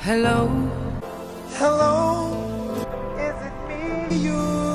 Hello, Hello, is it me you